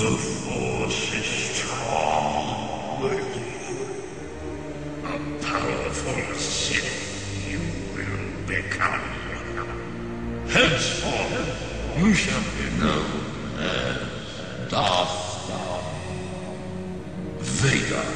The Force is strong with you. A powerful Sith you will become. Henceforth, you shall be known as Darth Vader.